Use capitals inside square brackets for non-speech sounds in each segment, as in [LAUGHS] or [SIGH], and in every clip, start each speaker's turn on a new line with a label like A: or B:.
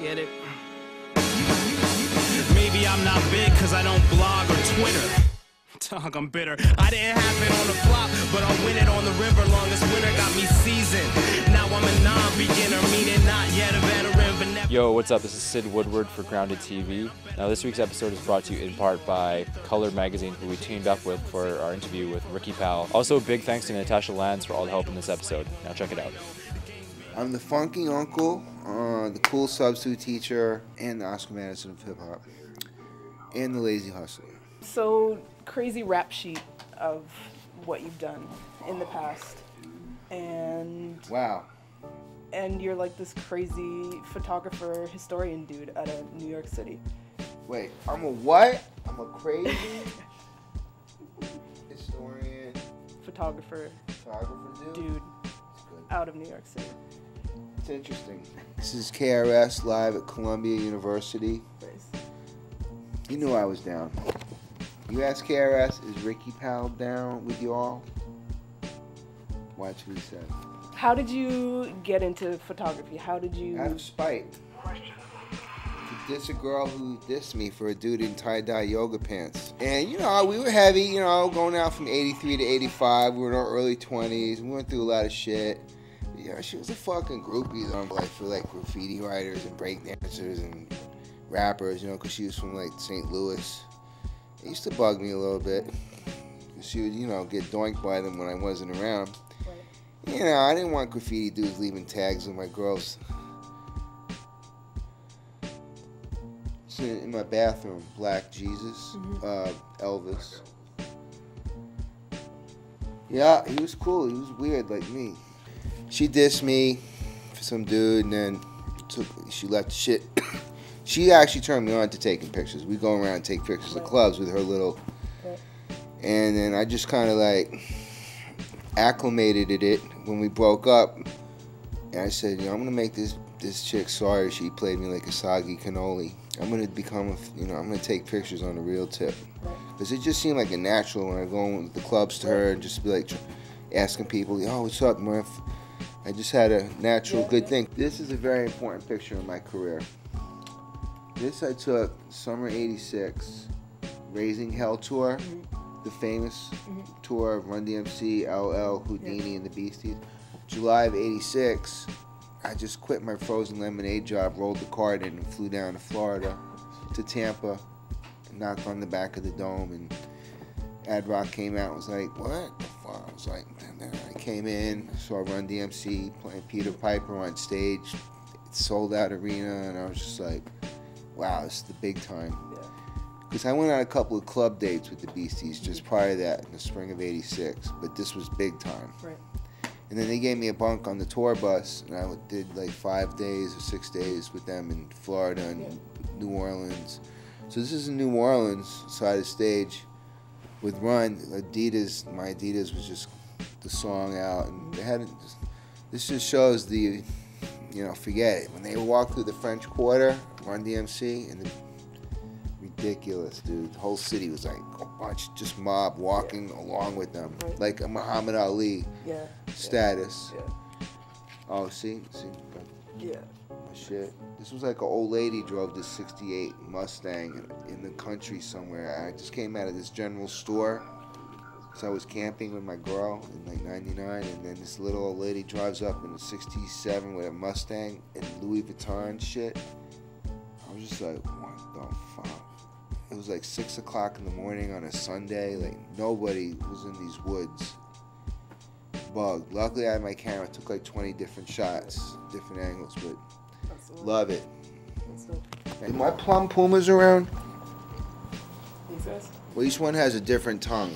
A: get it. Maybe I'm not big cause I don't blog or Twitter. Dog, I'm bitter. I didn't have it on the flop, but I'll win it on the river. Longest winter got me seasoned. Now I'm a non-beginner, meaning not yet a veteran, but never.
B: Yo, what's up? This is Syd Woodward for Grounded TV. Now, this week's episode is brought to you in part by Color Magazine, who we teamed up with for our interview with Ricky Powell. Also, big thanks to Natasha Lands for all the help in this episode. Now, check it out.
C: I'm the funky uncle, uh, uh, the cool substitute teacher, and the Oscar Madison of hip hop, and the lazy hustler.
D: so crazy rap sheet of what you've done in the past and
C: Wow.
D: and you're like this crazy photographer historian dude out of new york city
C: Wait, I'm a what? I'm a crazy [LAUGHS] historian,
D: photographer
C: photographer dude.
D: dude out of new york city
C: It's interesting. This is KRS live at Columbia University.
D: Nice.
C: You knew I was down. You asked KRS, is Ricky Powell down with you all? Watch what he said.
D: how did you get into photography how did you
C: Out of spite. To diss a girl who dissed me for a dude in tie-dye yoga pants. And, you know, we were heavy, you know, going out from 83 to 85. We were in our early 20s. We went through a lot of shit. Yeah, she was a fucking groupie, though, like, for, like, graffiti writers and breakdancers and rappers, you know, because she was from, like, St. Louis. It used to bug me a little bit. She would, you know, get doinked by them when I wasn't around. You know, I didn't want graffiti dudes leaving tags with my girls. In, in my bathroom, Black Jesus, uh, Elvis. Yeah, he was cool. He was weird like me. She dissed me for some dude, and then took. She left shit. [COUGHS] she actually turned me on to taking pictures. We go around and take pictures of clubs with her little. And then I just kind of like acclimated at it when we broke up. And I said, you know, I'm gonna make this this chick sorry she played me like a soggy cannoli. I'm gonna become, a, you know, I'm gonna take pictures on the real tip. Cause it just seemed like a natural when I go in the clubs to her and just be like asking people, yo, what's up, Murph? I just had a natural good thing. This is a very important picture in my career. This I took summer '86, Raising Hell tour, mm-hmm. the famous mm-hmm. tour of Run DMC, LL, Whodini, and the Beasties. July of '86, I just quit my frozen lemonade job, rolled the card in, and flew down to Florida, to Tampa, knocked on the back of the dome, and Ad Rock came out and was like, "What the fuck?" I was like, and then I came in, saw Run DMC playing Peter Piper on stage, sold out arena, and I was just like, "Wow, this is the big time."
D: yeah
C: Because I went on a couple of club dates with the Beasties just prior to that in the spring of '86, but this was big time.
D: right
C: And then they gave me a bunk on the tour bus, and I did like five days or six days with them in Florida and
D: Yeah.
C: New Orleans. So this is in New Orleans side of stage with Run. Adidas, my Adidas was just the song out, and they had this just shows the, you know, forget it. When they walk through the French Quarter, Run DMC, and the ridiculous, dude. The whole city was like a bunch, just mob walking along with them,
D: Right.
C: like a Muhammad Ali
D: yeah
C: status.
D: yeah
C: Oh, see, see,
D: yeah
C: oh, shit. This was like an old lady drove this '68 Mustang in, in the country somewhere. I just came out of this general store. So I was camping with my girl in like '99, and then this little old lady drives up in a '67 with a Mustang and Louis Vuitton shit. I was just like, what the fuck? It was like six o'clock in the morning on a Sunday. Like nobody was in these woods. Bugged. Luckily, I had my camera. Took like 20 different shots, different angles, but love it.
D: That's dope.
C: And my plum pumas around. Well, each one has a different tongue.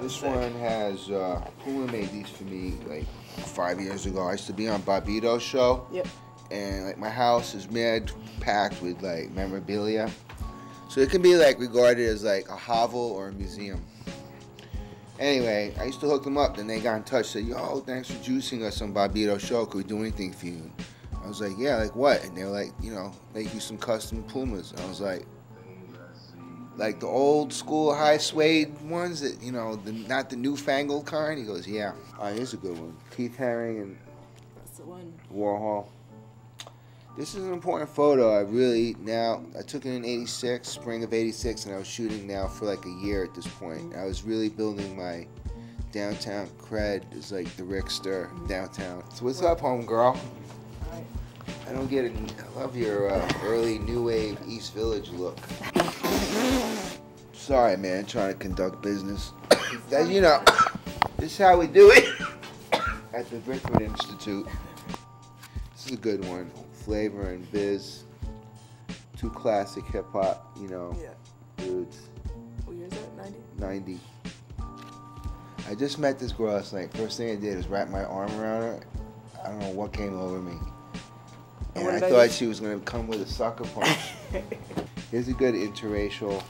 C: This one has uh, Puma made these for me like five years ago. I used to be on Bobbito's show.
D: yep
C: and like my house is mad packed with like memorabilia. So it can be like regarded as like a hovel or a museum. Anyway, I used to hook them up, then they got in touch, said, Yo, thanks for juicing us on Bobito Show. Could we do anything for you? I was like, Yeah, like what? And they were like, you know, make you some custom pumas. And I was like, like the old school high suede ones that, you know, the, not the newfangled kind? He goes, Yeah. All right, here's a good one. Keith Haring and
D: that's the one
C: Warhol. This is an important photo. I really now I took it in '86, spring of '86, and I was shooting now for like a year at this point. I was really building my downtown cred as like the Rickster downtown. So what's up, home girl? I don't get it. I love your uh, early new wave East Village look. [LAUGHS] Sorry, man. Trying to conduct business. [COUGHS] That- you know, [COUGHS] this is how we do it [COUGHS] at the Brickwood Institute. This is a good one. Flavor and Biz. Two classic hip hop, you know,
D: Yeah.
C: dudes.
D: What year is it? 90?
C: 90. I just met this girl last night. First thing I did was wrap my arm around her. I don't know what came over me.
D: And
C: And I thought she was going to come with a sucker punch. [LAUGHS] Here's a good interracial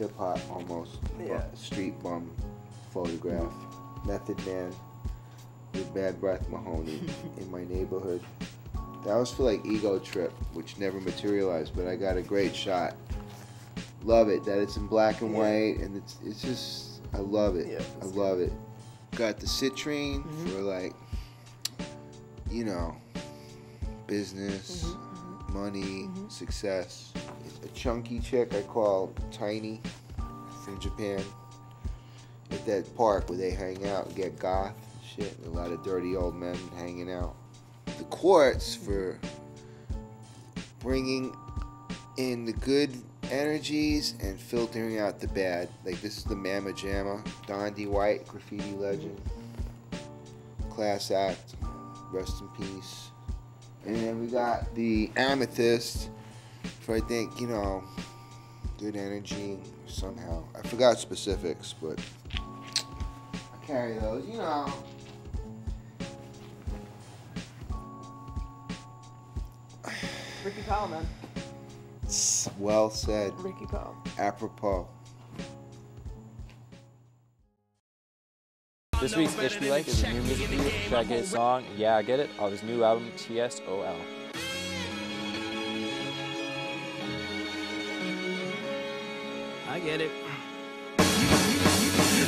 C: hip hop almost
D: Yeah.
C: street bum photograph. Method Man with Bad Breath Mahoney [LAUGHS] in my neighborhood. That was for like Ego Trip, which never materialized, but I got a great shot. Love it that it's in black and
D: Yeah.
C: white, and it's it's just I love it.
D: Yeah,
C: I love it. Got the citrine
D: Mhm.
C: for like, you know, business,
D: Mhm,
C: money,
D: Mhm.
C: success. A chunky chick I call Tiny from Japan. At that park where they hang out and get goth shit. A lot of dirty old men hanging out. The quartz for bringing in the good energies and filtering out the bad. Like this is the Mama Jamma, Dondi White, graffiti legend. Class act, rest in peace. And then we got the amethyst for I think, you know, good energy somehow. I forgot specifics, but I carry those, you know.
D: Ricky Powell, man.
C: Well said.
D: Ricky Powell.
C: Apropos.
B: This week's Ish We Like is a new music video for Shad K's song Yeah I Get It oh, off his new album TSOL.
A: Get it.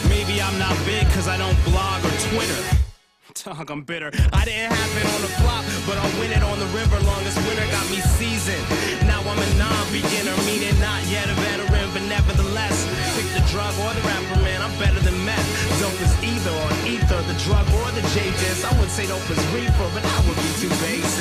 A: Maybe I'm not big cause I don't blog or Twitter. Dog, I'm bitter. I didn't have it on the flop, but I'll win it on the river. Longest winter got me seasoned. Now I'm a non-beginner, meaning not yet a veteran, but nevertheless, pick the drug or the rapper, man. I'm better than meth. Dope is either on ether, the drug or the J-Dis. I would say dope is reefer, but I would be too basic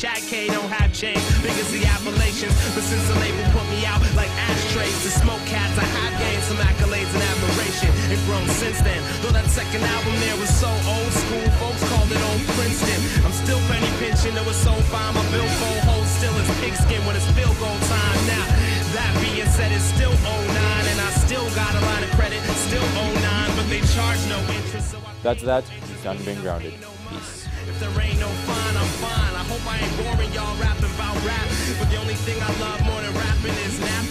A: Shad K don't have big as the Appalachians. But since the label put me out like ashtrays smoke cats, I have gained some accolades and admiration. Grown since then. Though that second album there was so old school, folks called it old Prince then. I'm still penny pinching, it was so fine. My billfold holds still is pigskin when it's field goal time. Now, that being said, it's still 09, and I still got a line of credit. Still 09, but they charge no interest. So
B: That's that. Done being grounded. Peace.
A: There ain't no fun, I'm fine. I hope I ain't boring y'all rapping about rap. But the only thing I love more than rapping is napping.